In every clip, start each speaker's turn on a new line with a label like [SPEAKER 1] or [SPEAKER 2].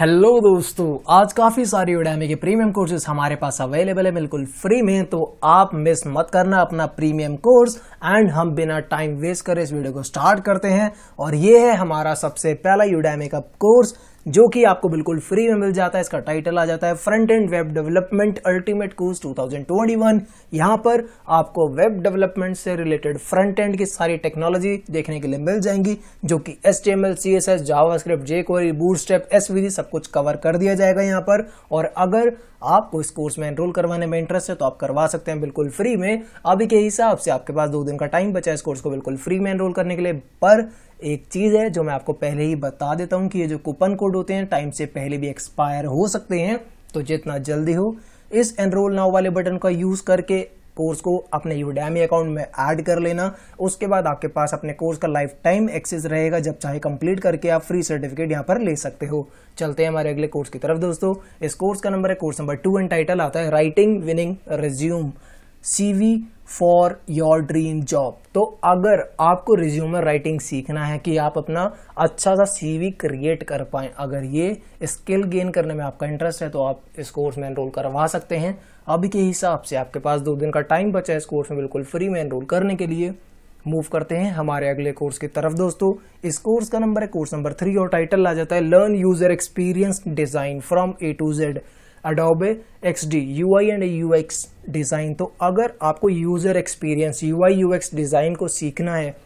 [SPEAKER 1] Hello दोस्तों, आज काफ़ी सारी उडामी के प्रीमियम कोर्सेज हमारे पास अवेलेबल है, बिल्कुल फ्री में तो आप मिस मत करना अपना प्रीमियम कोर्स एंड हम बिना टाइम वेस्ट करे इस वीडियो को स्टार्ट करते हैं। और ये है हमारा सबसे पहला यूडामी का कोर्स जो कि आपको बिल्कुल फ्री में मिल जाता है, इसका टाइटल आ जाता है front end web development ultimate course 2021 यहाँ पर आपको वेब डेवलपमेंट से रिलेटेड फ्रंट एंड की सारी टेक्नोलॉजी देखने के लिए मिल जाएँगी, जो कि H T M L C S S JavaScript jQuery boot सब कुछ कवर कर दिया जाएगा यहाँ पर। और अगर आपको इस कोर्स में एनरोल करवाने में इंटरेस्ट है तो आप करवा सकते हैं बिल्कुल फ्री में। अभी के हिसाब से आपके पास दो दिन का टाइम बचा है इस कोर्स को बिल्कुल फ्री में एनरोल करने के लिए। पर एक चीज़ है जो मैं आपको पहले ही बता देता हूँ कि ये जो कूपन कोड होते हैं टाइम से पहले भी एक्सपायर हो सकते हैं। तो जितना जल्दी हो, इस एनरोल नाव वाले बटन का यूज़ करके कोर्स को अपने यूडैमी अकाउंट में ऐड कर लेना। उसके बाद आपके पास अपने कोर्स का लाइफ टाइम एक्सेस रहेगा, जब चाहे कंप्लीट करके आप फ्री सर्टिफिकेट यहाँ पर ले सकते हो। चलते हैं हमारे अगले कोर्स की तरफ़ दोस्तों। इस कोर्स का नंबर है course number two and title आता है writing winning resume CV for your dream job तो अगर आपको रिज्यूमर राइटिंग सीखना है कि आप अपना अच्छा सा सीवी क्रिएट कर पाए, अगर ये स्किल गेन करने में आपका इंटरेस्ट है तो आप इस कोर्स में एनरोल करवा सकते हैं। अभी के हिसाब से आपके पास दो दिन का टाइम बचा है इस कोर्स में बिल्कुल फ्री में एनरोल करने के लिए। मूव करते हैं हमारे अगले कोर्स की तरफ़ दोस्तों। इस कोर्स का नंबर है कोर्स नंबर थ्री और टाइटल आ जाता है learn user experience design from A to Z Adobe X D U I and U X design तो अगर आपको user experience U I U X design को सीखना है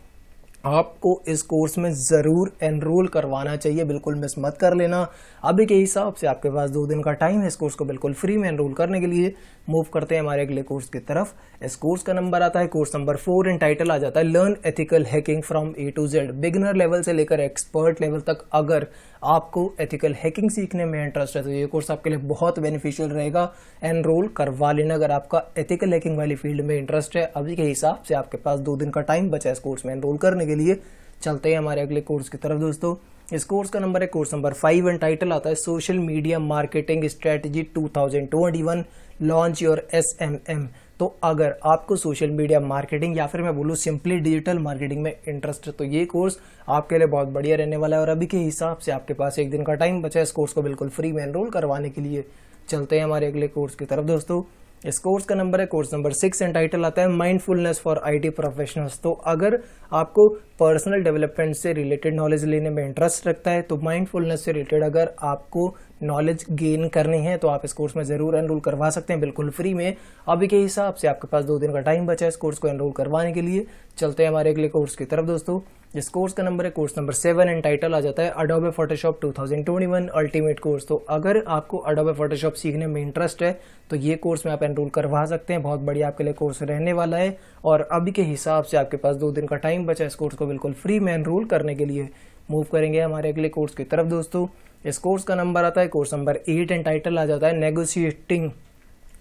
[SPEAKER 1] आपको इस कोर्स में ज़रूर एनरोल करवाना चाहिए, बिल्कुल मिस मत कर लेना। अभी के हिसाब से आपके पास दो दिन का टाइम है इस कोर्स को बिल्कुल फ्री में एनरोल करने के लिए। मूव करते हैं हमारे अगले कोर्स की तरफ़। इस कोर्स का नंबर आता है course number four in title आ जाता है learn ethical hacking from A to Z beginner level से लेकर एक्सपर्ट लेवल तक अगर आपको एथिकल हैकिंग सीखने में इंटरेस्ट है तो ये कोर्स आपके लिए बहुत बेनिफिशियल रहेगा। एनरोल करवा लेना अगर आपका एथिकल हैकिंग वाली फ़ील्ड में इंटरेस्ट है। अभी के हिसाब से आपके पास दो दिन का टाइम बचा है इस कोर्स में एनरोल करने के लिए। चलते हैं हमारे अगले कोर्स की तरफ़ दोस्तों। इस कोर्स का नंबर है course number five and title आता है social media marketing strategy 2021 launch your S M M तो अगर आपको सोशल मीडिया मार्केटिंग या फिर मैं बोलूँ सिंपली डिजिटल मार्केटिंग में इंटरेस्ट है तो ये कोर्स आपके लिए बहुत बढ़िया रहने वाला है। और अभी के हिसाब से आपके पास एक दिन का टाइम बचा है। इस कोर्स को बिल्कुल फ्री में एनरोल करवाने के लिए चलते हैं हमारे अगले कोर्स की तरफ़ दोस्तों। इस कोर्स का नंबर है, course number six and title आता है माइंडफुलनेस फॉर आईटी प्रोफेशनल्स तो अगर आपको पर्सनल डेवलपमेंट से रिलेटेड नॉलेज लेने में इंटरेस्ट रखता है तो माइंडफुलनेस से रिलेटेड अगर आपको नॉलेज गेन करनी है तो आप इस कोर्स में ज़रूर एनरोल करवा सकते हैं, बिल्कुल फ्री में। अभी के हिसाब से आपके पास दो दिन का टाइम बचा है इस कोर्स को एनरोल करवाने के लिए। चलते हैं हमारे अगले कोर्स की तरफ़ दोस्तों। जिस कोर्स का नंबर है, course number seven and title आ जाता है अडोबे फोटोशॉप 2021 अल्टीमेट कोर्स तो अगर आपको अडोबे फोटोशॉप सीखने में इंटरेस्ट है तो ये कोर्स में आप एनरोल करवा सकते हैं। बहुत बढ़िया आपके लिए कोर्स रहने वाला है। और अभी के हिसाब से आपके पास दो दिन का टाइम बचा इस कोर्स को बिल्कुल फ्री में एनरोल करने के लिए। मूव करेंगे हमारे अगले कोर्स की तरफ़ दोस्तों। इस कोर्स का नंबर आता है course number eight and title आ जाता है negotiating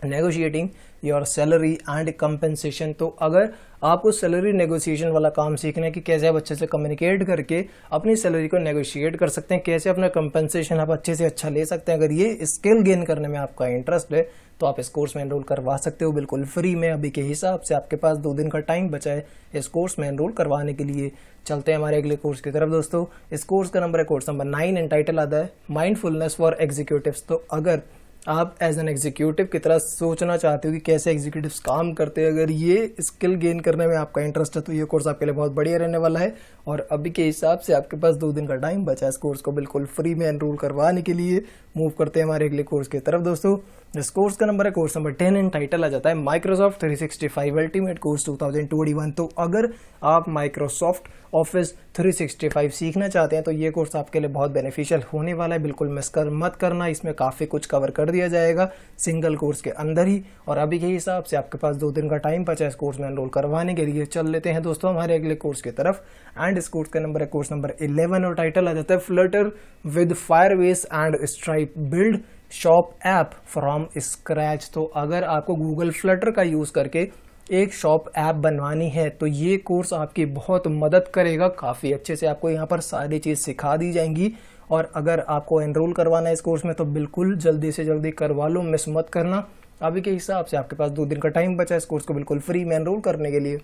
[SPEAKER 1] negotiating your salary and compensation तो अगर आपको सैलरी नेगोशिएशन वाला काम सीखना है कि कैसे आप अच्छे से कम्युनिकेट करके अपनी सैलरी को नेगोशिएट कर सकते हैं, कैसे अपना कंपेंसेशन आप अच्छे से अच्छा ले सकते हैं, अगर ये स्किल गेन करने में आपका इंटरेस्ट है तो आप इस कोर्स में एनरोल करवा सकते हो बिल्कुल फ्री में। अभी के हिसाब से आपके पास दो दिन का टाइम बचा है इस कोर्स में एनरोल करवाने के लिए। चलते हैं हमारे अगले कोर्स की तरफ़ दोस्तों। इस कोर्स का नंबर है course number nine and title आता है माइंडफुलनेस फॉर एग्जीक्यूटिव तो अगर आप एज एन एग्जीक्यूटिव की तरह सोचना चाहते हो कि कैसे एग्जीक्यूटिव काम करते हैं। अगर ये स्किल गेन करने में आपका इंटरेस्ट है तो ये कोर्स आपके लिए बहुत बढ़िया रहने वाला है। और अभी के हिसाब से आपके पास दो दिन का टाइम बचा है इस कोर्स को बिल्कुल फ्री में एनरोल करवाने के लिए। मूव करते हैं हमारे अगले कोर्स की तरफ़ दोस्तों। इस कोर्स का नंबर है course number ten and title आ जाता है माइक्रोसॉफ्ट 365 अल्टीमेट कोर्स 2021 तो अगर आप माइक्रोसॉफ्ट ऑफ़िस 365 सीखना चाहते हैं तो ये कोर्स आपके लिए बहुत बेनिफिशियल होने वाला है। बिल्कुल मिस कर मत करना, इसमें काफ़ी कुछ कवर कर दिया जाएगा सिंगल कोर्स के अंदर ही। और अभी के हिसाब से आपके पास दो दिन का टाइम बचा इस कोर्स में एनरोल करवाने के लिए। चल लेते हैं दोस्तों हमारे अगले कोर्स की तरफ़। एंड इस कोर्स का नंबर है कोर्स नंबर इलेवन और टाइटल आ जाता है Flutter with Firebase and Stripe build shop app from scratch तो अगर आपको गूगल फ्लटर का यूज़ करके एक शॉप ऐप बनवानी है तो ये कोर्स आपकी बहुत मदद करेगा। काफ़ी अच्छे से आपको यहाँ पर सारी चीज़ सिखा दी जाएँगी। और अगर आपको एनरोल करवाना है इस कोर्स में तो बिल्कुल जल्दी से जल्दी करवा लो मिस मत करना। अभी के हिसाब से आपके पास दो दिन का टाइम बचा है इस कोर्स को बिल्कुल फ्री में एनरोल करने के लिए।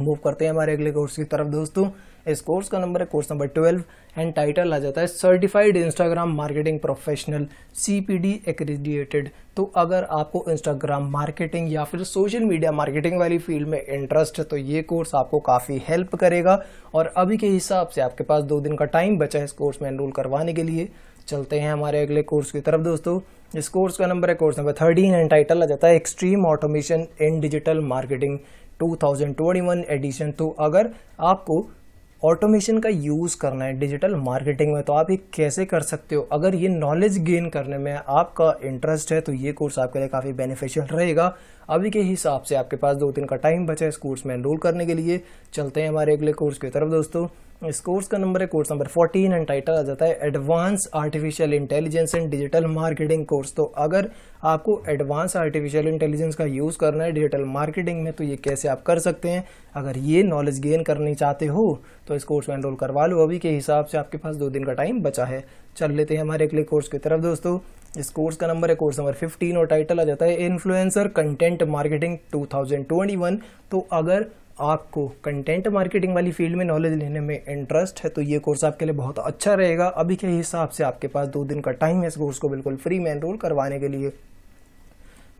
[SPEAKER 1] मूव करते हैं हमारे अगले कोर्स की तरफ़ दोस्तों। इस कोर्स का नंबर है, course number twelve and title आ जाता है certified Instagram marketing professional CPD accredited तो अगर आपको इंस्टाग्राम मार्केटिंग या फिर सोशल मीडिया मार्केटिंग वाली फ़ील्ड में इंटरेस्ट है तो ये कोर्स आपको काफ़ी हेल्प करेगा। और अभी के हिसाब से आपके पास दो दिन का टाइम बचा है इस कोर्स में एनरोल करवाने के लिए। चलते हैं हमारे अगले कोर्स की तरफ़ दोस्तों। इस कोर्स का नंबर है course number thirteen and title आ जाता है extreme automation in digital marketing 2021 edition तो अगर आपको ऑटोमेशन का यूज़ करना है डिजिटल मार्केटिंग में तो आप ये कैसे कर सकते हो? अगर ये नॉलेज गेन करने में आपका इंटरेस्ट है तो ये कोर्स आपके लिए काफ़ी बेनिफिशियल रहेगा। अभी के हिसाब से आपके पास दो दिन का टाइम बचा है इस कोर्स में एनरोल करने के लिए। चलते हैं हमारे अगले कोर्स की तरफ़ दोस्तों। इस कोर्स का नंबर है, कोर्स नंबर 14 एंड टाइटल आ जाता है advance artificial intelligence and digital marketing course तो अगर आपको एडवांस आर्टिफिशियल इंटेलिजेंस का यूज़ करना है डिजिटल मार्केटिंग में तो ये कैसे आप कर सकते हैं? अगर ये नॉलेज गेन करनी चाहते हो तो इस कोर्स में एनरोल करवा लो अभी के हिसाब से, आपके पास दो दिन का टाइम बचा है। चल लेते हैं हमारे अगले कोर्स की तरफ़ दोस्तों। इस कोर्स का नंबर है कोर्स नंबर 15 और टाइटल आ जाता है इन्फ्लुएंसर कंटेंट मार्केटिंग 2021 तो अगर आपको कंटेंट मार्केटिंग वाली फ़ील्ड में नॉलेज लेने में इंटरेस्ट है तो ये कोर्स आपके लिए बहुत अच्छा रहेगा। अभी के हिसाब से आपके पास दो दिन का टाइम है, इस कोर्स को बिल्कुल फ्री में एनरोल करवाने के लिए।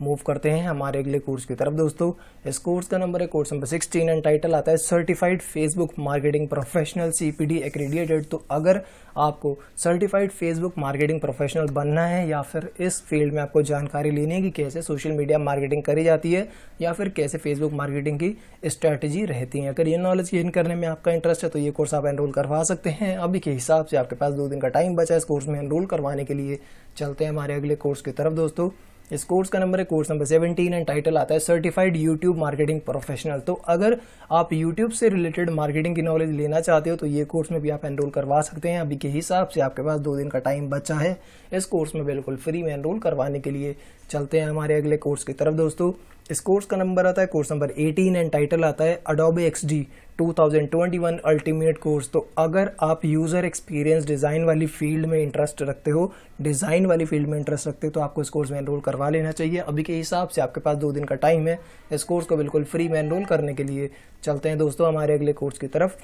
[SPEAKER 1] मूव करते हैं हमारे अगले कोर्स की तरफ़। दोस्तों, इस कोर्स का नंबर है कोर्स नंबर 16 एंड टाइटल आता है certified Facebook marketing professional CPD accredited तो अगर आपको सर्टिफाइड फेसबुक मार्केटिंग प्रोफेशनल बनना है या फिर इस फ़ील्ड में आपको जानकारी लेनी है कि कैसे सोशल मीडिया मार्केटिंग करी जाती है या फिर कैसे फेसबुक मार्केटिंग की स्ट्रैटेजी रहती है। अगर ये नॉलेज गेन करने में आपका इंटरेस्ट है तो ये कोर्स आप एनरोल करवा सकते हैं। अभी के हिसाब से आपके पास दो दिन का टाइम बचा है इस कोर्स में एनरोल करवाने के लिए। चलते हैं हमारे अगले कोर्स की तरफ़। दोस्तों इस कोर्स का नंबर है, कोर्स नंबर 17 एंड टाइटल आता है सर्टिफाइड यूट्यूब मार्केटिंग प्रोफेशनल तो अगर आप यूट्यूब से रिलेटेड मार्केटिंग की नॉलेज लेना चाहते हो तो ये कोर्स में भी आप एनरोल करवा सकते हैं। अभी के हिसाब से आपके पास दो दिन का टाइम बचा है। इस कोर्स में बिल्कुल फ्री में एनरोल करवाने के लिए चलते हैं हमारे अगले कोर्स की तरफ़, दोस्तों। इस कोर्स का नंबर आता है, कोर्स नंबर 18 एंड टाइटल आता है Adobe X D 2021 ultimate course तो अगर आप यूज़र एक्सपीरियंस डिज़ाइन वाली फ़ील्ड में इंटरेस्ट रखते हो डिज़ाइन वाली फ़ील्ड में इंटरेस्ट रखते हो तो आपको इस कोर्स में एनरोल करवा लेना चाहिए। अभी के हिसाब से आपके पास दो दिन का टाइम है। इस कोर्स को बिल्कुल फ्री में एनरोल करने के लिए चलते हैं दोस्तों, हमारे अगले कोर्स की तरफ़।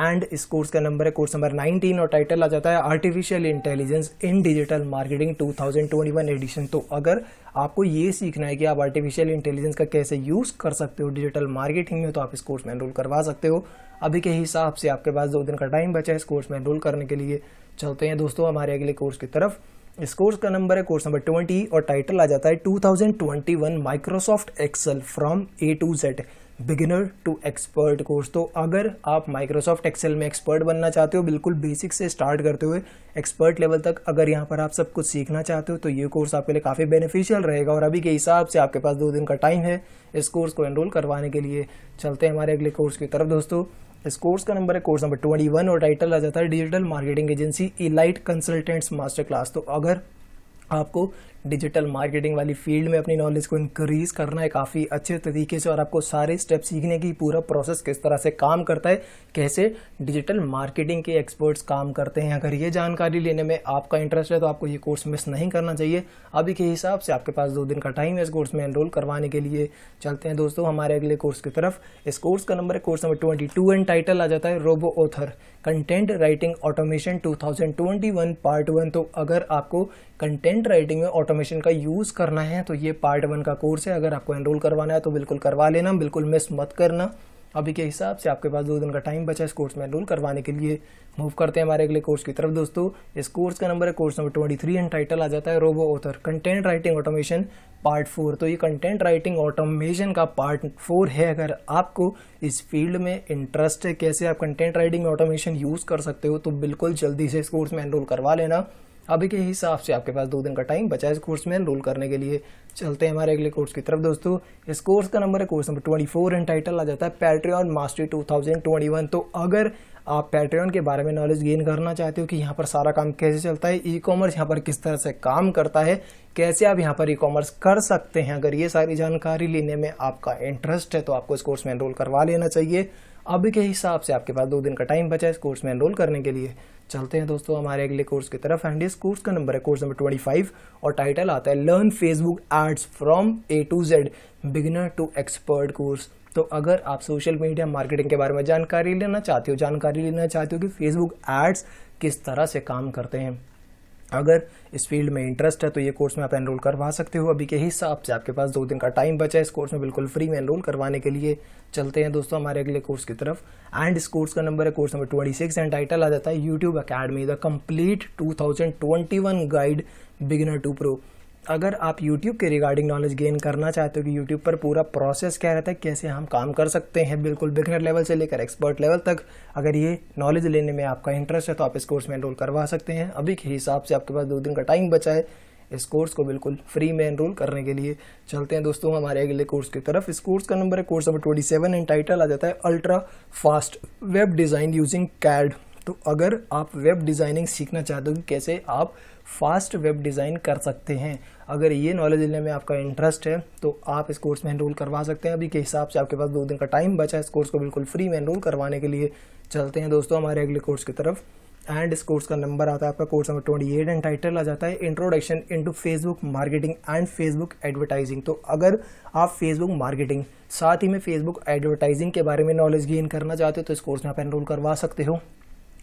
[SPEAKER 1] एंड इस कोर्स का नंबर है कोर्स नंबर 19 और टाइटल आ जाता है artificial intelligence in digital marketing 2021 edition तो अगर आपको ये सीखना है कि आप आर्टिफिशियल इंटेलिजेंस का कैसे यूज़ कर सकते हो डिजिटल मार्केटिंग में तो आप इस कोर्स में एनरोल करवा सकते हो। अभी के हिसाब से आपके पास दो दिन का टाइम बचा है इस कोर्स में एनरोल करने के लिए। चलते हैं दोस्तों हमारे अगले कोर्स की तरफ़। इस कोर्स का नंबर है कोर्स नंबर ट्वेंटी और टाइटल आ जाता है 2021 Microsoft Excel from A to Z beginner to expert course तो अगर आप माइक्रोसॉफ्ट एक्सेल में एक्सपर्ट बनना चाहते हो, बिल्कुल बेसिक से स्टार्ट करते हुए एक्सपर्ट लेवल तक अगर यहाँ पर आप सब कुछ सीखना चाहते हो तो ये कोर्स आपके लिए काफ़ी बेनिफिशियल रहेगा। और अभी के हिसाब से आपके पास दो दिन का टाइम है इस कोर्स को एनरोल करवाने के लिए। चलते हैं हमारे अगले कोर्स की तरफ़ दोस्तों। इस कोर्स का नंबर है कोर्स नंबर ट्वेंटी वन और टाइटल आ जाता है digital marketing agency elite consultants master class तो अगर आपको डिजिटल मार्केटिंग वाली फ़ील्ड में अपनी नॉलेज को इंक्रीज करना है काफ़ी अच्छे तरीके से और आपको सारे स्टेप सीखने की पूरा प्रोसेस किस तरह से काम करता है, कैसे डिजिटल मार्केटिंग के एक्सपर्ट्स काम करते हैं, अगर ये जानकारी लेने में आपका इंटरेस्ट है तो आपको ये कोर्स मिस नहीं करना चाहिए। अभी के हिसाब से आपके पास दो दिन का टाइम है इस कोर्स में एनरोल करवाने के लिए। चलते हैं दोस्तों, हमारे अगले कोर्स की तरफ़। इस कोर्स का नंबर है course number twenty two and title आ जाता है robo author content writing automation 2021 part one तो अगर आपको कंटेंट राइटिंग में ऑटोमेशन का यूज़ करना है तो ये पार्ट वन का कोर्स है। अगर आपको एनरोल करवाना है तो बिल्कुल करवा लेना, बिल्कुल मिस मत करना। अभी के हिसाब से आपके पास दो दिन का टाइम बचा है इस कोर्स में एनरोल करवाने के लिए। मूव करते हैं हमारे अगले कोर्स की तरफ़ दोस्तों। इस कोर्स का नंबर है course number twenty three and title आ जाता है robo author content writing automation part four तो ये कंटेंट राइटिंग ऑटोमेशन का पार्ट फोर है। अगर आपको इस फ़ील्ड में इंटरेस्ट है, कैसे आप कंटेंट राइटिंग ऑटोमेशन यूज़ कर सकते हो तो बिल्कुल जल्दी से इस कोर्स में एनरोल करवा लेना। अभी के हिसाब से आपके पास दो दिन का टाइम बचा है इस कोर्स में एनरोल करने के लिए। चलते हैं हमारे अगले कोर्स की तरफ़ दोस्तों। इस कोर्स का नंबर है course number twenty four and title आ जाता है Patreon mastery two thousand twenty one तो अगर आप पैट्रियन के बारे में नॉलेज गेन करना चाहते हो कि यहाँ पर सारा काम कैसे चलता है ई कॉमर्स यहाँ पर किस तरह से काम करता है, कैसे आप यहाँ पर ई कॉमर्स कर सकते हैं, अगर ये सारी जानकारी लेने में आपका इंटरेस्ट है तो आपको इस कोर्स में एनरोल करवा लेना चाहिए। अभी के हिसाब से आपके पास दो दिन का टाइम बचा है इस कोर्स में एनरोल करने के लिए। चलते हैं दोस्तों, हमारे अगले कोर्स की तरफ़। एंड इस कोर्स का नंबर है कोर्स नंबर ट्वेंटी फाइव और टाइटल आता है learn Facebook ads from A to Z beginner to expert course तो अगर आप सोशल मीडिया मार्केटिंग के बारे में जानकारी लेना चाहते हो, जानकारी लेना चाहते हो कि फेसबुक एड्स किस तरह से काम करते हैं। अगर इस फ़ील्ड में इंटरेस्ट है तो ये कोर्स में आप एनरोल करवा सकते हो। अभी के हिसाब से आपके पास दो दिन का टाइम बचा है इस कोर्स में, बिल्कुल फ्री में एनरोल करवाने के लिए। चलते हैं दोस्तों हमारे अगले कोर्स की तरफ़। एंड इस कोर्स का नंबर है course number twenty six and title आ जाता है YouTube academy the complete two thousand twenty one guide beginner to pro अगर आप YouTube के रिगार्डिंग नॉलेज गेन करना चाहते हो कि YouTube पर पूरा प्रोसेस क्या रहता है, कैसे हम काम कर सकते हैं, बिल्कुल बिगनर लेवल से लेकर एक्सपर्ट लेवल तक, अगर ये नॉलेज लेने में आपका इंटरेस्ट है तो आप इस कोर्स में एनरोल करवा सकते हैं। अभी के हिसाब से आपके पास दो दिन का टाइम बचा है। इस कोर्स को बिल्कुल फ्री में एनरोल करने के लिए चलते हैं दोस्तों हमारे अगले कोर्स की तरफ़। इस कोर्स का नंबर है course number twenty seven and title आ जाता है ultra fast web design using CAD तो अगर आप वेब डिज़ाइनिंग सीखना चाहते हो कि कैसे आप फास्ट वेब डिज़ाइन कर सकते हैं। अगर ये नॉलेज लेने में आपका इंटरेस्ट है तो आप इस कोर्स में एनरोल करवा सकते हैं। अभी के हिसाब से आपके पास दो दिन का टाइम बचा है इस कोर्स को बिल्कुल फ्री में एनरोल करवाने के लिए। चलते हैं दोस्तों हमारे अगले कोर्स की तरफ़। एंड इस कोर्स का नंबर आता है, आपका course number twenty eight and title आ जाता है introduction into Facebook marketing and Facebook advertising तो अगर आप फेसबुक मार्केटिंग साथ ही में फेसबुक एडवर्टाइजिंग के बारे में नॉलेज गेन करना चाहते हो तो इस कोर्स में आप एनरोल करवा सकते हो।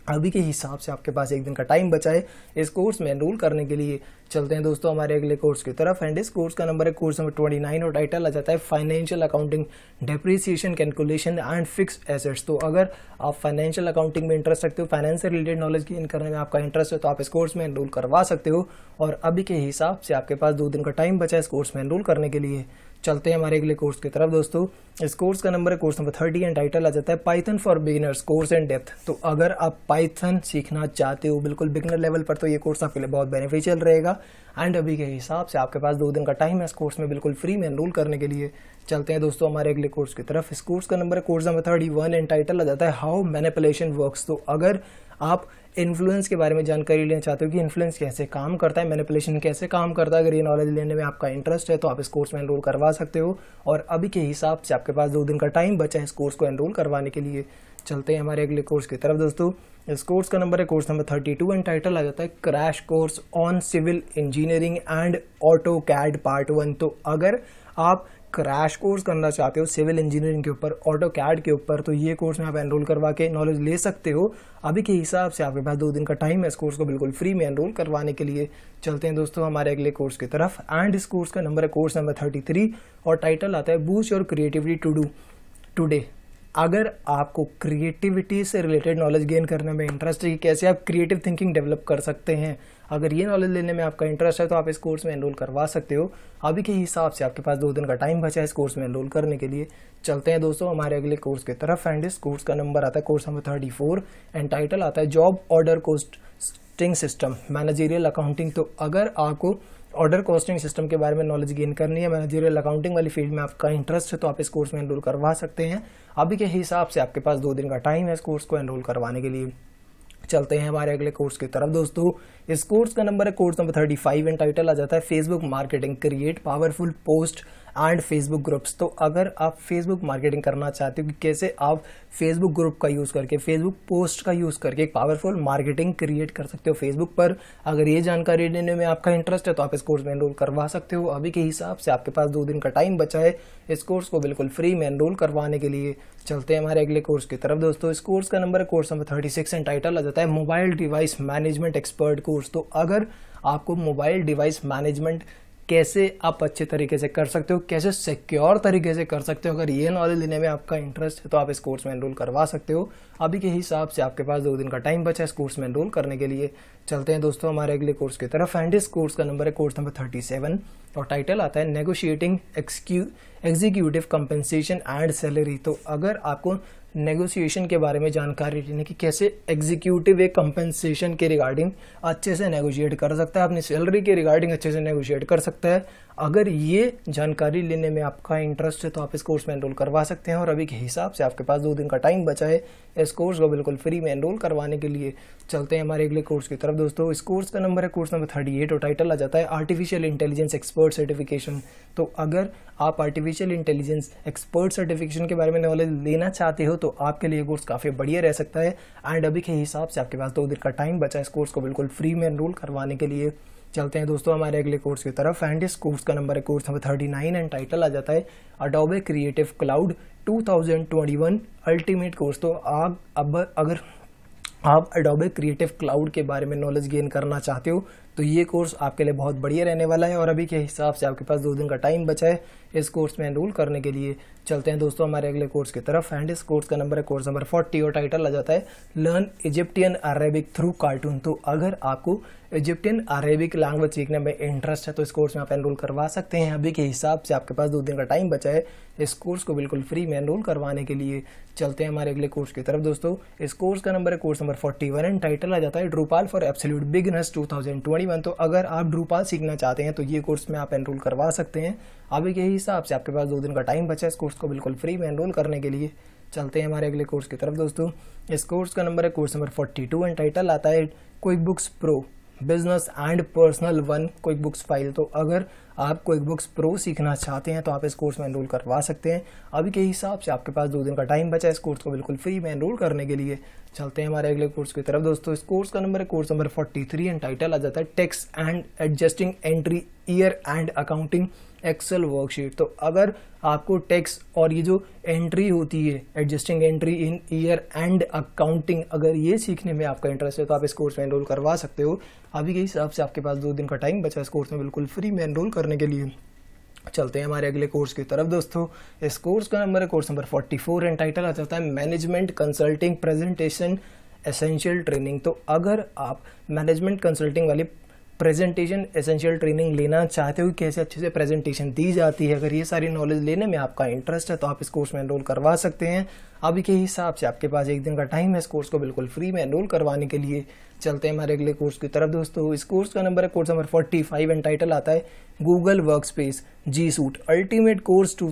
[SPEAKER 1] अभी के हिसाब से आपके पास एक दिन का टाइम बचा है। इस कोर्स में एनरोल करने के लिए चलते हैं दोस्तों हमारे अगले कोर्स की तरफ़। एंड इस कोर्स का नंबर है कोर्स नंबर ट्वेंटी नाइन और टाइटल आ जाता है financial accounting depreciation calculation and fix assets तो अगर आप फाइनेंशियल अकाउंटिंग में इंटरेस्ट रखते हो फाइनेंस से रिलेटेड नॉलेज गेन करने में आपका इंटरेस्ट है तो आप इस कोर्स में एनरोल करवा सकते हो। और अभी के हिसाब से आपके पास दो दिन का टाइम बचा है इस कोर्स में एनरोल करने के लिए। चलते हैं हमारे अगले कोर्स की तरफ़। दोस्तों, इस कोर्स का नंबर है course number thirty and title आ जाता है Python for beginners course and depth तो अगर आप पाइथन सीखना चाहते हो बिल्कुल बिगिनर लेवल पर तो ये कोर्स आपके लिए बहुत बेनिफिशियल रहेगा। एंड अभी के हिसाब से आपके पास दो दिन का टाइम है इस कोर्स में बिल्कुल फ्री में एनरोल करने के लिए। चलते हैं दोस्तों हमारे अगले कोर्स की तरफ़। इस कोर्स का नंबर है course number thirty one and title आ जाता है हाउ मैनिपुलेशन वर्क्स तो अगर आप इन्फ्लुएंस के बारे में जानकारी लेना चाहते हो कि इन्फ्लुएंस कैसे काम करता है मैनिपुलेशन कैसे काम करता है, अगर ये नॉलेज लेने में आपका इंटरेस्ट है तो आप इस कोर्स में एनरोल करवा सकते हो। और अभी के हिसाब से आपके पास दो दिन का टाइम बचा है इस कोर्स को एनरोल करवाने के लिए। चलते हैं हमारे अगले कोर्स की तरफ़ दोस्तों। इस कोर्स का नंबर है course number thirty two and title आ जाता है crash course on civil engineering and AutoCAD part one तो अगर आप क्रैश कोर्स करना चाहते हो, सिविल इंजीनियरिंग के ऊपर ऑटो कैड के ऊपर तो ये कोर्स में आप एनरोल करवा के नॉलेज ले सकते हो। अभी के हिसाब से आपके पास दो दिन का टाइम है इस कोर्स को बिल्कुल फ्री में एनरोल करवाने के लिए। चलते हैं दोस्तों हमारे अगले कोर्स की तरफ़। एंड इस कोर्स का नंबर है कोर्स नंबर थर्टी थ्री और टाइटल आता है boost your creativity to do today अगर आपको क्रिएटिविटी से रिलेटेड नॉलेज गेन करने में इंटरेस्ट है कि कैसे आप क्रिएटिव थिंकिंग डेवलप कर सकते हैं अगर ये नॉलेज लेने में आपका इंटरेस्ट है तो आप इस कोर्स में एनरोल करवा सकते हो। अभी के हिसाब से आपके पास दो दिन का टाइम बचा है इस कोर्स में एनरोल करने के लिए। चलते हैं दोस्तों, हमारे अगले कोर्स की तरफ़। एंड इस कोर्स का नंबर आता है course number thirty four and title आता है job order costing system managerial accounting तो अगर आपको ऑर्डर कॉस्टिंग सिस्टम के बारे में नॉलेज गेन करनी है मैनेजरियल अकाउंटिंग वाली फ़ील्ड में आपका इंटरेस्ट है तो आप इस कोर्स में एनरोल करवा सकते हैं। अभी के हिसाब से आपके पास दो दिन का टाइम है इस कोर्स को एनरोल करवाने के लिए। चलते हैं हमारे अगले कोर्स की तरफ़। दोस्तों, इस कोर्स का नंबर है course number thirty five and title आ जाता है Facebook marketing create powerful post and Facebook groups तो अगर आप फेसबुक मार्केटिंग करना चाहते हो कि कैसे आप फेसबुक ग्रुप का यूज़ करके फेसबुक पोस्ट का यूज़ करके एक पावरफुल मार्केटिंग क्रिएट कर सकते हो फेसबुक पर। अगर ये जानकारी लेने में आपका इंटरेस्ट है तो आप इस कोर्स में एनरोल करवा सकते हो। अभी के हिसाब से आपके पास दो दिन का टाइम बचा है। इस कोर्स को बिल्कुल फ्री में एनरोल करवाने के लिए चलते हैं हमारे अगले कोर्स की तरफ़ दोस्तों। इस कोर्स का number course number thirty six and title आ जाता है mobile device management expert course तो अगर आपको मोबाइल डिवाइस मैनेजमेंट कैसे आप अच्छे तरीके से कर सकते हो, कैसे सिक्योर तरीके से कर सकते हो। अगर ये नॉलेज लेने में आपका इंटरेस्ट है तो आप इस कोर्स में एनरोल करवा सकते हो। अभी के हिसाब से आपके पास दो दिन का टाइम बचा है इस कोर्स में एनरोल करने के लिए। चलते हैं दोस्तों हमारे अगले कोर्स की तरफ़। एंड इस कोर्स का नंबर है कोर्स नंबर थर्टी सेवन और टाइटल आता है negotiating exec executive compensation and salary तो अगर आपको नेगोशिएशन के बारे में जानकारी लेने की कैसे एग्जीक्यूटिव एक कंपनसेशन के रिगार्डिंग अच्छे से नेगोशिएट कर सकता है। अपनी सैलरी के रिगार्डिंग अच्छे से नेगोशिएट कर सकता है। अगर ये जानकारी लेने में आपका इंटरेस्ट है तो आप इस कोर्स में एनरोल करवा सकते हैं और अभी के हिसाब से आपके पास दो दिन का टाइम बचा है। इस कोर्स को बिल्कुल फ्री में एनरोल करवाने के लिए चलते हैं हमारे अगले कोर्स की तरफ़। दोस्तों, इस कोर्स का नंबर है कोर्स नंबर थर्टी एट और टाइटल आ जाता है आर्टिफिशियल इंटेलिजेंस एक्सपर्ट सर्टिफिकेशन तो अगर आप आर्टिफिशियल इंटेलिजेंस एक्सपर्ट सर्टिफिकेशन के बारे में नॉलेज लेना चाहते हो तो आपके लिए कोर्स काफ़ी बढ़िया रह सकता है। एंड अभी के हिसाब से आपके पास दो दिन का टाइम बचा है। इस कोर्स को बिल्कुल फ्री में एनरोल करवाने के लिए। चलते हैं दोस्तों हमारे अगले कोर्स की तरफ़। एंड इस कोर्स का नंबर है course number thirty nine and title आ जाता है Adobe creative cloud 2021 ultimate course तो आप अब अगर आप अडोबे क्रिएटिव क्लाउड के बारे में नॉलेज गेन करना चाहते हो तो ये कोर्स आपके लिए बहुत बढ़िया रहने वाला है और अभी के हिसाब से आपके पास दो दिन का टाइम बचा है इस कोर्स में एनरोल करने के लिए। चलते हैं दोस्तों हमारे अगले कोर्स की तरफ़ एंड इस कोर्स का नंबर है कोर्स नंबर फोर्टी और टाइटल आ जाता है learn Egyptian Arabic through cartoon तो अगर आपको इजिप्टियन अरेबिक लैंग्वेज सीखने में इंटरेस्ट है तो इस कोर्स में आप एनरोल करवा सकते हैं। अभी के हिसाब से आपके पास दो दिन का टाइम बचा है इस कोर्स को बिल्कुल फ्री में एनरोल करवाने के लिए। चलते हैं हमारे अगले कोर्स की तरफ़ दोस्तों। इस कोर्स का नंबर है course number forty and title आ जाता है ड्रूपाल फॉर एब्सोल्यूट बिगनर्स 2021 तो अगर आप ड्रूपाल सीखना चाहते हैं तो ये कोर्स में आप एनरोल करवा सकते हैं। अभी के हिसाब से आपके पास दो दिन का टाइम बचा है इस कोर्स को बिल्कुल फ्री में एनरोल करने के लिए। चलते हैं हमारे अगले कोर्स की तरफ़ दोस्तों। इस कोर्स का नंबर है course number forty two and title आता है QuickBooks pro business and personal one QuickBooks file तो अगर आप क्विक बुक्स प्रो सीखना चाहते हैं तो आप इस कोर्स में एनरोल करवा सकते हैं। अभी के हिसाब से आपके पास दो दिन का टाइम बचा है इस कोर्स को बिल्कुल फ्री में एनरोल करने के लिए। चलते हैं हमारे अगले कोर्स की तरफ़। दोस्तों, इस कोर्स का नंबर है, course number forty three and title आ जाता है tax and adjusting entry year end accounting Excel worksheet तो अगर आपको टैक्स और ये जो एंट्री होती है adjusting entry in year end accounting अगर ये सीखने में आपका इंटरेस्ट है तो आप इस कोर्स में एनरोल करवा सकते हो। अभी के हिसाब से आपके पास दो दिन का टाइम बचा इस कोर्स में, बिल्कुल फ्री में एनरोल करने के लिए। चलते हैं हमारे अगले कोर्स की तरफ़ दोस्तों। इस कोर्स का नंबर है कोर्स नंबर 44 एंड टाइटल आ जाता है management consulting presentation essential training तो अगर आप मैनेजमेंट कंसल्टिंग वाली प्रेजेंटेशन एसेंशियल ट्रेनिंग लेना चाहते हो कैसे अच्छे से प्रेजेंटेशन दी जाती है, अगर ये सारी नॉलेज लेने में आपका इंटरेस्ट है तो आप इस कोर्स में एनरोल करवा सकते हैं। अभी के हिसाब से आपके पास एक दिन का टाइम है, इस कोर्स को बिल्कुल फ्री में एनरोल करवाने के लिए। चलते हैं हमारे अगले कोर्स की तरफ़ दोस्तों। इस कोर्स का नंबर है course number forty five and title आता है Google workspace G suite ultimate course two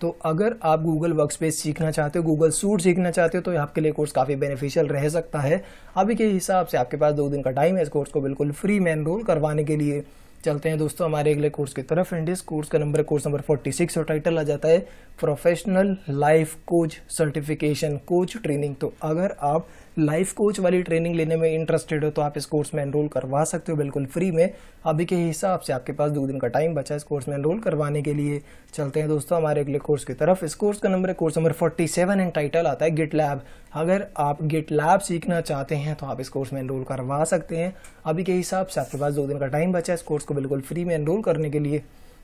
[SPEAKER 1] तो अगर आप गूगल वर्क स्पेस सीखना चाहते हो गूगल सूट सीखना चाहते हो तो आपके लिए कोर्स काफ़ी बेनिफिशियल रह सकता है। अभी के हिसाब से आपके पास दो दिन का टाइम है, इस कोर्स को बिल्कुल फ्री में एनरोल करवाने के लिए। चलते हैं दोस्तों हमारे अगले कोर्स की तरफ़। एंड इस कोर्स का नंबर कोर्स नंबर 46 और टाइटल आ जाता है professional life coach certification coach training तो अगर आप लाइफ कोच वाली ट्रेनिंग लेने में इंटरेस्टेड हो तो आप इस कोर्स में एनरोल करवा सकते हो बिल्कुल फ्री में। अभी के हिसाब से आपके पास दो दिन का टाइम बचा है इस कोर्स में एनरोल करवाने के लिए। चलते हैं दोस्तों हमारे अगले कोर्स की तरफ़। इस कोर्स का नंबर है, course number forty seven and title आता है गिट लैब अगर आप गिट लैब सीखना चाहते हैं तो आप इस कोर्स में एनरोल करवा सकते हैं। अभी के हिसाब से आपके पास दो दिन का टाइम बचा है इस कोर्स को बिल्कुल फ्री में एनरोल करने के लिए।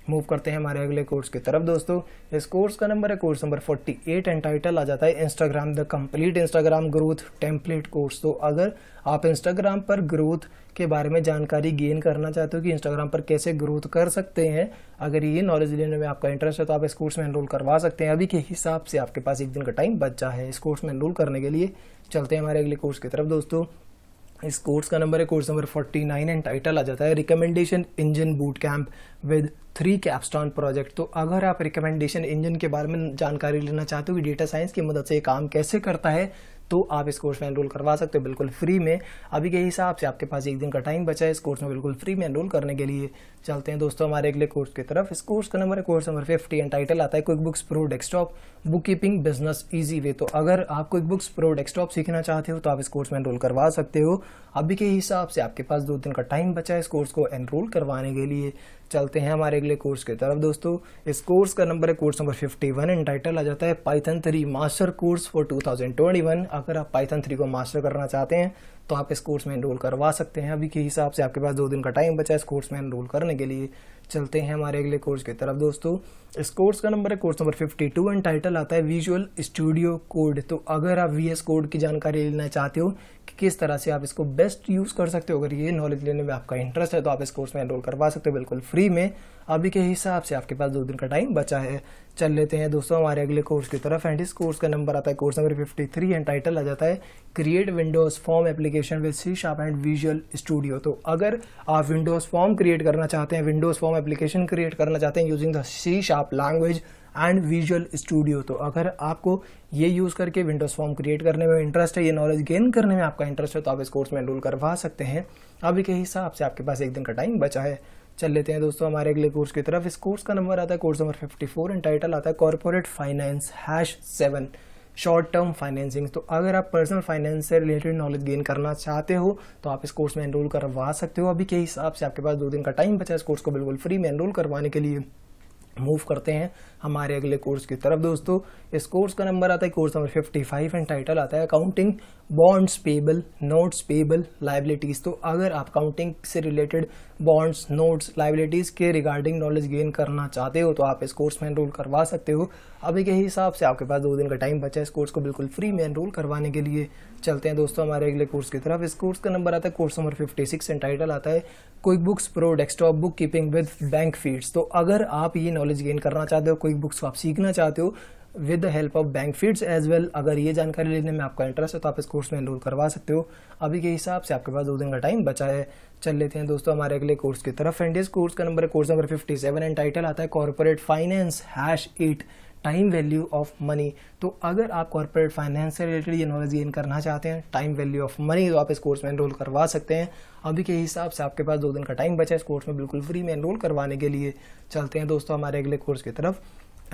[SPEAKER 1] मूव करते हैं हमारे अगले कोर्स की तरफ़। दोस्तों, इस कोर्स का नंबर है कोर्स नंबर 48 एंड टाइटल आ जाता है Instagram the complete Instagram growth template course तो अगर आप इंस्टाग्राम पर ग्रोथ के बारे में जानकारी गेन करना चाहते हो कि इंस्टाग्राम पर कैसे ग्रोथ कर सकते हैं, अगर ये नॉलेज लेने में आपका इंटरेस्ट है तो आप इस कोर्स में एनरोल करवा सकते हैं। अभी के हिसाब से आपके पास एक दिन का टाइम बचा है इस कोर्स में एनरोल करने के लिए। चलते हैं हमारे अगले कोर्स की तरफ़। दोस्तों इस कोर्स का नंबर है, कोर्स नंबर 49 एंड टाइटल आ जाता है recommendation engine boot camp with three capstone project तो अगर आप रिकमेंडेशन इंजन के बारे में जानकारी लेना चाहते हो कि डेटा साइंस की मदद से काम कैसे करता है तो आप इस कोर्स में एनरोल करवा सकते हो बिल्कुल फ्री में। अभी के हिसाब से आपके पास एक दिन का टाइम बचा है इस कोर्स में बिल्कुल फ्री में एनरोल करने के लिए। चलते हैं दोस्तों हमारे अगले कोर्स की तरफ़। इस कोर्स का नंबर है course number fifty and title आता है QuickBooks pro desktop bookkeeping business easy way तो अगर आप क्विक बुक्स प्रो डेस्कटॉप सीखना चाहते हो तो आप इस कोर्स में एनरोल करवा सकते हो। अभी के हिसाब से आपके पास दो दिन का टाइम बचा है इस कोर्स को एनरोल करवाने के लिए। चलते हैं हमारे अगले कोर्स की तरफ़। दोस्तों, इस कोर्स का नंबर है course number 51 one and title आ जाता है Python three master course for 2021 अगर आप पाइथन थ्री को मास्टर करना चाहते हैं तो आप इस कोर्स में एनरोल करवा सकते हैं। अभी के हिसाब से आपके पास दो दिन का टाइम बचा है इस कोर्स में एनरोल करने के लिए। चलते हैं हमारे अगले कोर्स की तरफ़ दोस्तों। इस कोर्स का नंबर है कोर्स नंबर 52 एंड टाइटल आता है विजुअल स्टूडियो कोड तो अगर आप वीएस कोड की जानकारी लेना चाहते हो कि किस तरह से आप इसको बेस्ट यूज़ कर सकते हो, अगर ये नॉलेज लेने में आपका इंटरेस्ट है तो आप इस कोर्स में एनरोल करवा सकते हो। बिल्कुल फ्री में। अभी के हिसाब से आपके पास दो दिन का टाइम बचा है। चल लेते हैं दोस्तों, हमारे अगले कोर्स की तरफ़। एंड इस कोर्स का नंबर आता है कोर्स नंबर 53 एंड टाइटल आ जाता है create Windows form application with C sharp and Visual Studio तो अगर आप विंडोज़ फॉर्म क्रिएट करना चाहते हैं विंडोज़ फॉर्म एप्लीकेशन क्रिएट करना चाहते हैं using the C sharp language and Visual Studio तो अगर आपको ये यूज़ करके विंडोज़ फॉर्म क्रिएट करने में इंटरेस्ट है, ये नॉलेज गेन करने में आपका इंटरेस्ट है तो आप इस कोर्स में एनरोल करवा सकते हैं। अभी के हिसाब से आपके पास एक दिन का टाइम बचा है। चल लेते हैं दोस्तों हमारे अगले कोर्स की तरफ़। इस कोर्स का नंबर आता है कोर्स नंबर 54 एंड टाइटल आता है corporate finance hash seven short term financing तो अगर आप पर्सनल फाइनेंस से रिलेटेड नॉलेज गेन करना चाहते हो तो आप इस कोर्स में एनरोल करवा सकते हो। अभी के हिसाब से आपके पास दो दिन का टाइम बचा है इस कोर्स को बिल्कुल फ्री में एनरोल करवाने के लिए। मूव करते हैं। हमारे अगले कोर्स की तरफ़। दोस्तों, इस कोर्स का नंबर आता है कोर्स नंबर 55 एंड टाइटल आता है accounting bonds payable notes payable liabilities तो अगर आप अकाउंटिंग से रिलेटेड बॉन्ड्स नोट्स लाइबिलिटीज के रिगार्डिंग नॉलेज गेन करना चाहते हो तो आप इस कोर्स में एनरोल करवा सकते हो। अभी के हिसाब से आपके पास दो दिन का टाइम बचा है इस कोर्स को बिल्कुल फ्री में एनरोल करवाने के लिए। चलते हैं दोस्तों हमारे अगले कोर्स की तरफ़। इस कोर्स का नंबर आता है कोर्स नंबर 56 एंड टाइटल आता है QuickBooks Pro Desktop bookkeeping with bank feeds तो अगर आप ये नॉलेज गेन करना चाहते हो क्विक बुक्स को आप सीखना चाहते हो with the help of bank feeds as well अगर ये जानकारी लेने में आपका इंटरेस्ट है तो आप इस कोर्स में एनरोल करवा सकते हो। अभी के हिसाब से आपके पास दो दिन का टाइम बचा है। चल लेते हैं दोस्तों, हमारे अगले कोर्स की तरफ़। एंड इस कोर्स का नंबर है कोर्स नंबर 57 एंड टाइटल आता है corporate finance hash eight time value of money तो अगर आप कॉर्पोरेट फाइनेंस से रिलेटेड ये नॉलेज गेन करना चाहते हैं टाइम वैल्यू ऑफ़ मनी तो आप इस कोर्स में एनरोल करवा सकते हैं। अभी के हिसाब से आपके पास दो दिन का टाइम बचा है इस कोर्स में बिल्कुल फ्री में एनरोल करवाने के लिए। चलते हैं दोस्तों, हमारे अगले कोर्स की तरफ़।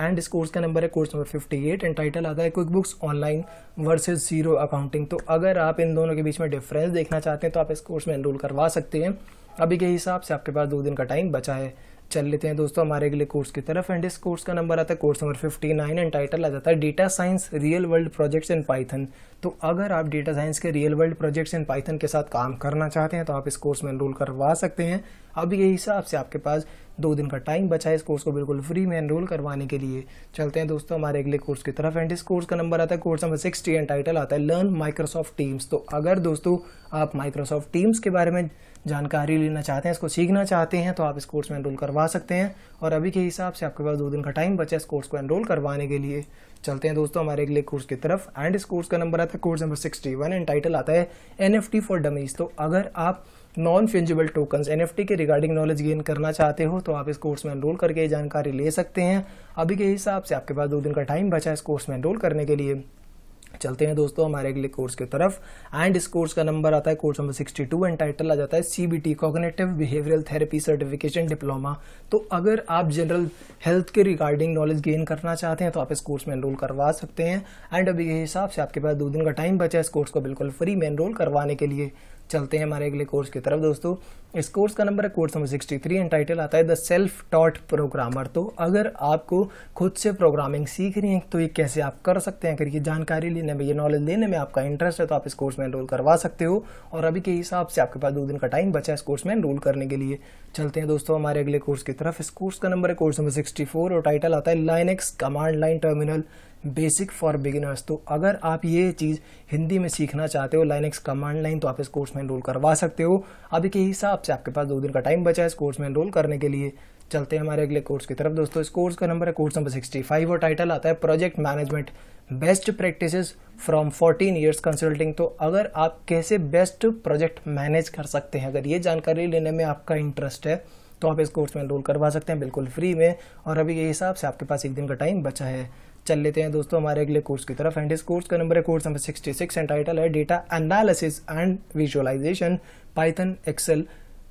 [SPEAKER 1] एंड इस कोर्स का नंबर है कोर्स नंबर 58 एंड टाइटल आता है QuickBooks online versus Xero accounting तो अगर आप इन दोनों के बीच में डिफरेंस देखना चाहते हैं तो आप इस कोर्स में एनरोल करवा सकते हैं। अभी के हिसाब से आपके पास दो दिन का टाइम बचा है। चल लेते हैं दोस्तों, हमारे अगले कोर्स की तरफ़। एंड इस कोर्स का नंबर आता है कोर्स नंबर 59 एंड टाइटल आ जाता है data science real world projects in Python तो अगर आप डेटा साइंस के real world projects in Python के साथ काम करना चाहते हैं तो आप इस कोर्स में एनरोल करवा सकते हैं। अभी के हिसाब से आपके पास दो दिन का टाइम बचा है इस कोर्स को बिल्कुल फ्री में एनरोल करवाने के लिए। चलते हैं दोस्तों, हमारे अगले कोर्स की तरफ़। एंड इस कोर्स का नंबर आता है course number sixty and title आता है लर्न माइक्रोसॉफ्ट टीम्स तो अगर दोस्तों, आप माइक्रोसॉफ्ट टीम्स के बारे में जानकारी लेना चाहते हैं, इसको सीखना चाहते हैं तो आप इस कोर्स में एनरोल करवा सकते हैं। और अभी के हिसाब से आपके पास दो दिन का टाइम बचा इस कोर्स को एनरोल करवाने के लिए। चलते हैं दोस्तों, हमारे अगले कोर्स की तरफ़। एंड इस कोर्स का नंबर आता है course number sixty one and title आता है एन फॉर डमीज तो अगर आप नॉन फिंजिबल टोकन एन के रिगार्डिंग नॉलेज गेन करना चाहते हो तो आप इस कोर्स में एनरोल करके जानकारी ले सकते हैं। अभी के हिसाब से आपके पास दो दिन का टाइम बचा है इस कोर्स में एनरोल करने के लिए। चलते हैं दोस्तों हमारे अगले कोर्स की तरफ़। एंड इस कोर्स का नंबर आता है कोर्स नंबर 62 एंड टाइटल आ जाता है CBT cognitive behavioural therapy certification diploma तो अगर आप जनरल हेल्थ के रिगार्डिंग नॉलेज गेन करना चाहते हैं तो आप इस कोर्स में एनरोल करवा सकते हैं। एंड अभी के हिसाब से आपके पास दो दिन का टाइम बचा है इस कोर्स को बिल्कुल फ्री में एनरोल करवाने के लिए। चलते हैं हमारे अगले कोर्स की तरफ़। दोस्तों, इस कोर्स का नंबर है कोर्स नंबर 63 एंड टाइटल आता है द सेल्फ टॉट प्रोग्रामर तो अगर आपको खुद से प्रोग्रामिंग सीख रही है तो ये कैसे आप कर सकते हैं? अगर ये जानकारी लेने में, ये नॉलेज लेने में आपका इंटरेस्ट है तो आप इस कोर्स में एनरोल करवा सकते हो। और अभी के हिसाब से आपके पास दो दिन का टाइम बचा है इस कोर्स में एनरोल करने के लिए। चलते हैं दोस्तों हमारे अगले कोर्स की तरफ़। इस कोर्स का नंबर है कोर्स नंबर सिक्सटी और टाइटल आता है Linux command line terminal basic for beginners तो अगर आप ये चीज़ हिंदी में सीखना चाहते हो लाइनेक्स कमांड लाइन तो आप इस कोर्स में एनरोल करवा सकते हो। अभी के हिसाब से आपके पास दो दिन का टाइम बचा है इस कोर्स में एनरोल करने के लिए। चलते हैं हमारे अगले कोर्स की तरफ़। दोस्तों, इस कोर्स का नंबर है कोर्स नंबर सिक्सटी फाइव और टाइटल आता है project management best practices from fourteen years consulting तो अगर आप कैसे बेस्ट प्रोजेक्ट मैनेज कर सकते हैं, अगर ये जानकारी लेने में आपका इंटरेस्ट है तो आप इस कोर्स में एनरोल करवा सकते हैं बिल्कुल फ्री में। और अभी के हिसाब से आपके पास एक दिन का टाइम बचा है। चल लेते हैं दोस्तों हमारे अगले कोर्स की तरफ़। एंड इस कोर्स का नंबर है कोर्स नंबर 66 एंड टाइटल है data analysis and visualisation Python Excel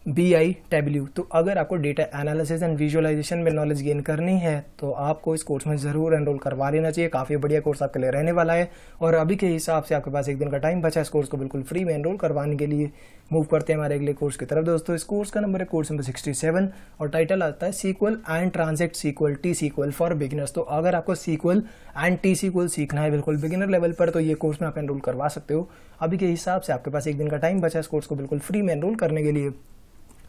[SPEAKER 1] B I Tableau तो अगर आपको डेटा एनालिसिस एंड विजुअलाइजेशन में नॉलेज गेन करनी है तो आपको इस कोर्स में ज़रूर एनरोल करवा लेना चाहिए। काफ़ी बढ़िया कोर्स आपके लिए रहने वाला है। और अभी के हिसाब से आपके पास एक दिन का टाइम बचा है इस कोर्स को बिल्कुल फ्री में एनरोल करवाने के लिए। मूव करते हैं हमारे अगले कोर्स की तरफ़। दोस्तों, इस कोर्स का नंबर है कोर्स नंबर सिक्सटी सेवन और टाइटल आता है SQL and Transact SQL T SQL for beginners तो अगर आपको सीक्वल एंड टी सीक्वल सीखना है बिल्कुल बिगिनर लेवल पर तो ये कोर्स में आप एनरोल करवा सकते हो। अभी के हिसाब से आपके पास एक दिन का टाइम बचा है इस कोर्स को बिल्कुल फ्री में एनरोल करने के लिए।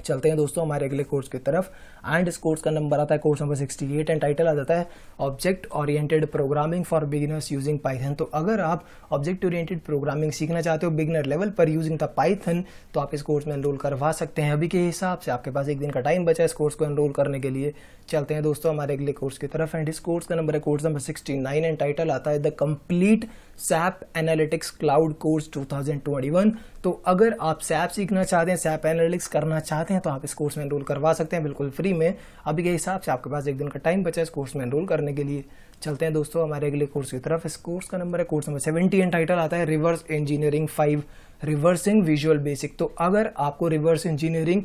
[SPEAKER 1] चलते हैं दोस्तों हमारे अगले कोर्स की तरफ़। एंड इस कोर्स का नंबर आता है कोर्स नंबर 68 एंड टाइटल आ जाता है object oriented programming for beginners using Python तो अगर आप ऑब्जेक्ट ओरिएंटेड प्रोग्रामिंग सीखना चाहते हो बिगिनर लेवल पर यूजिंग द पाइथन तो आप इस कोर्स में एनरोल करवा सकते हैं। अभी के हिसाब से आपके पास एक दिन का टाइम बचा है इस कोर्स को एनरोल करने के लिए। चलते हैं दोस्तों हमारे अगले कोर्स की तरफ़। एंड इस कोर्स का नंबर है course number sixty and title आता है the complete SAP analytics cloud course 2021 तो अगर आप सैप सीखना चाहते हैं सैप एनालिटिक्स करना चाहते हैं तो आप इस कोर्स में एनरोल करवा सकते हैं बिल्कुल फ्री में। अभी के हिसाब से आपके पास एक दिन का टाइम बचा है इस कोर्स में एनरोल करने के लिए। चलते हैं दोस्तों, हमारे अगले कोर्स की तरफ़। इस कोर्स का नंबर है course number seventy and title आता है reverse engineering five reversing Visual Basic तो अगर आपको रिवर्स इंजीनियरिंग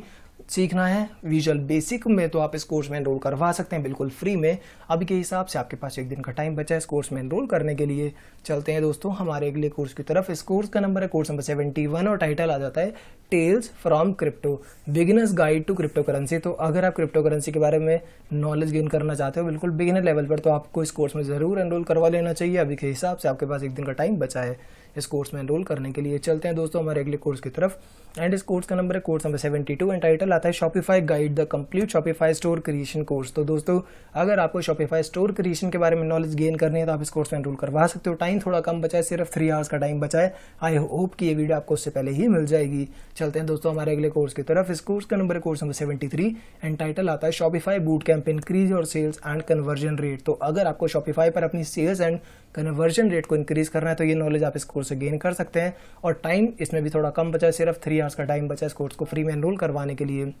[SPEAKER 1] सीखना है। विजुअल बेसिक में तो आप इस कोर्स में एनरोल करवा सकते हैं, बिल्कुल फ्री में। अभी के हिसाब से आपके पास एक दिन का टाइम बचा है इस कोर्स में एनरोल करने के लिए। चलते हैं दोस्तों, हमारे अगले कोर्स की तरफ़। इस कोर्स का नंबर है कोर्स नंबर सेवेंटी वन और टाइटल आ जाता है tales from crypto beginners guide to cryptocurrency तो अगर आप क्रिप्टो करेंसी के बारे में नॉलेज गेन करना चाहते हो, बिल्कुल बिगिनर लेवल पर तो आपको इस कोर्स में ज़रूर एनरोल करवा लेना चाहिए। अभी के हिसाब से आपके पास एक दिन का टाइम बचा है। इस कोर्स में एनरोल करने के लिए। चलते हैं दोस्तों हमारे अगले कोर्स की तरफ़। एंड इस कोर्स का नंबर है course number seventy two and title आता है Shopify guide the complete Shopify store creation course तो दोस्तों, अगर आपको शॉपिफाई स्टोर क्रिएशन के बारे में नॉलेज गेन करनी है तो आप इस कोर्स में एनरोल करवा सकते हो। टाइम थोड़ा कम बचाए सिर्फ़ थ्री आवर्स का टाइम बचाए आई होप कि ये वीडियो आपको उससे पहले ही मिल जाएगी। चलते हैं दोस्तों हमारे अगले कोर्स की तरफ़। इस कोर्स का नंबर है course number seventy three and title आता है शॉपिफाई बूट कैंप इंक्रीज और सेल्स एंड कन्वर्जन रेट तो अगर आपको शॉपिफाई पर अपनी सेल्स एंड कन्वर्जन रेट को इंक्रीज करना है तो ये नॉलेज आप इस कोर्स से गेन कर सकते हैं। और टाइम इसमें भी थोड़ा कम बचा है, सिर्फ़ थ्री आवर्स का टाइम बचा है इस कोर्स को फ्री में एनरोल करवाने के लिए।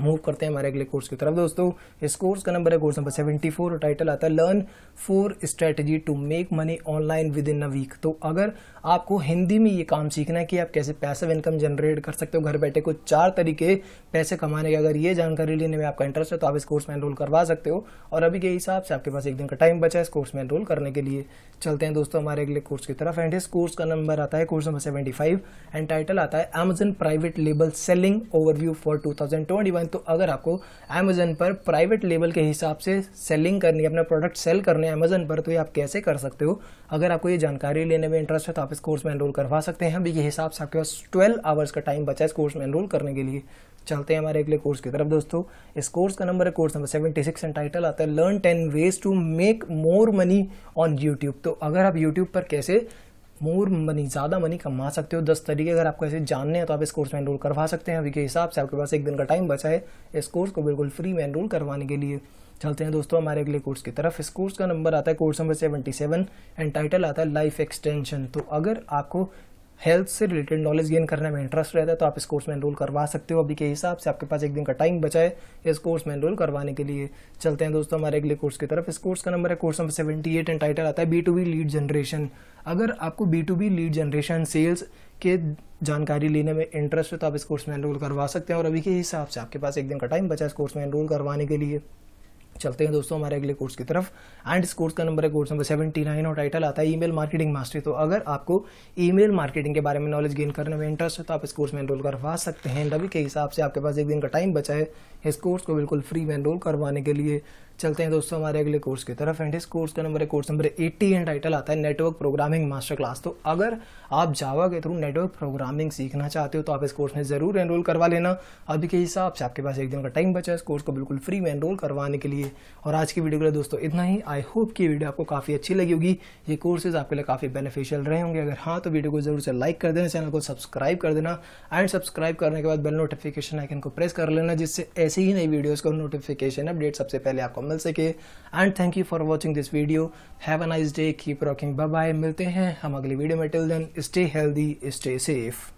[SPEAKER 1] मूव करते हैं हमारे अगले कोर्स की तरफ़। दोस्तों, इस कोर्स का नंबर है कोर्स नंबर 74 और टाइटल आता है learn four strategy to make money online within a week तो अगर आपको हिंदी में ये काम सीखना है कि आप कैसे पैसिव इनकम जनरेट कर सकते हो, घर बैठे कुछ चार तरीके पैसे कमाने के, अगर ये जानकारी लेने में आपका इंटरेस्ट है तो आप इस कोर्स में एनरोल करवा सकते हो। और अभी के हिसाब से आपके पास एक दिन का टाइम बचा है इस कोर्स में एनरोल करने के लिए। चलते हैं दोस्तों हमारे अगले कोर्स की तरफ़। एंड इस कोर्स का नंबर आता है course number seventy and title आता है Amazon private label selling overview for two तो अगर आपको अमेजन पर प्राइवेट लेवल के हिसाब से सेलिंग करनी है, अपना प्रोडक्ट सेल करने अमेजन पर तो ये आप कैसे कर सकते हो? अगर आपको ये जानकारी लेने में इंटरेस्ट है तो आप इस कोर्स में एनरोल करवा सकते हैं। अभी के हिसाब से आपके पास ट्वेल्व आवर्स का टाइम बचा है इस कोर्स में एनरोल करने के लिए। चलते हैं हमारे अगले कोर्स की तरफ़, दोस्तों। इस कोर्स का नंबर है course number seventy six title आता है learn ten ways to make more money on YouTube तो अगर आप यूट्यूब पर कैसे मोर मनी, ज़्यादा मनी कमा सकते हो, दस तरीके, अगर आपको ऐसे जानने हैं तो आप इस कोर्स में एनरोल करवा सकते हैं। अभी के हिसाब से आपके पास एक दिन का टाइम बचा है इस कोर्स को बिल्कुल फ्री में एनरोल करवाने के लिए। चलते हैं दोस्तों हमारे अगले कोर्स की तरफ़। इस कोर्स का नंबर आता है course number seventy seven and title आता है लाइफ एक्सटेंशन तो अगर आपको हेल्थ से रिलेटेड नॉलेज गेन करने में इंटरेस्ट रहता है तो आप इस कोर्स में एनरोल करवा सकते हो। अभी के हिसाब से आपके पास एक दिन का टाइम बचा है, इस कोर्स में एनरोल करवाने के लिए। चलते हैं दोस्तों, हमारे अगले कोर्स की तरफ़। इस कोर्स का नंबर है course number seventy eight and title आता है B to B lead generation अगर आपको B to B lead generation sales के जानकारी लेने में इंटरेस्ट है तो आप इस कोर्स में एनरोल करवा सकते हैं। और अभी के हिसाब से आपके पास एक दिन का टाइम बचा है इस कोर्स में एनरोल करवाने के लिए। चलते हैं दोस्तों हमारे अगले कोर्स की तरफ़। एंड इस कोर्स का नंबर है कोर्स नंबर सेवेंटी नाइन और टाइटल आता है ईमेल मार्केटिंग मास्टरी तो अगर आपको ईमेल मार्केटिंग के बारे में नॉलेज गेन करने में इंटरेस्ट है तो आप इस कोर्स में एनरोल करवा सकते हैं। अभी के हिसाब से आपके पास एक दिन का टाइम बचा है इस कोर्स को बिल्कुल फ्री में एनरोल करवाने के लिए। चलते हैं दोस्तों हमारे अगले कोर्स की तरफ़। एंड इस कोर्स का नंबर है कोर्स नंबर 80 एंड टाइटल आता है नेटवर्क प्रोग्रामिंग मास्टर क्लास तो अगर आप जावा के थ्रू नेटवर्क प्रोग्रामिंग सीखना चाहते हो तो आप इस कोर्स में ज़रूर एनरोल करवा लेना। अभी के हिसाब से आपके पास एक दिन का टाइम बचा है इस कोर्स को बिल्कुल फ्री में एनरोल करवाने के लिए। और आज की वीडियो के लिए दोस्तों इतना ही। आई होप की वीडियो आपको काफ़ी अच्छी लगी होगी। ये कोर्सेज आपके लिए काफ़ी बेनिफिशियल रहे होंगे। अगर हाँ तो वीडियो को ज़रूर से लाइक कर देना चैनल को सब्सक्राइब कर देना। एंड सब्सक्राइब करने के बाद बेल नोटिफिकेशन आइकन को प्रेस कर लेना, जिससे ऐसे ही नई वीडियोज़ को नोटिफिकेशन अपडेट सबसे पहले आपको मिल सके। And thank you for watching this video have a nice day keep rocking bye मिलते हैं हम अगली वीडियो में. Till then stay healthy stay safe